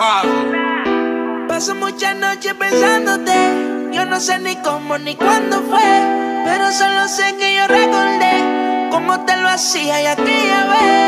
Paso muchas noches pensándote. Yo no sé ni cómo ni cuándo fue. Pero solo sé que yo recordé cómo te lo hacía y aquella vez.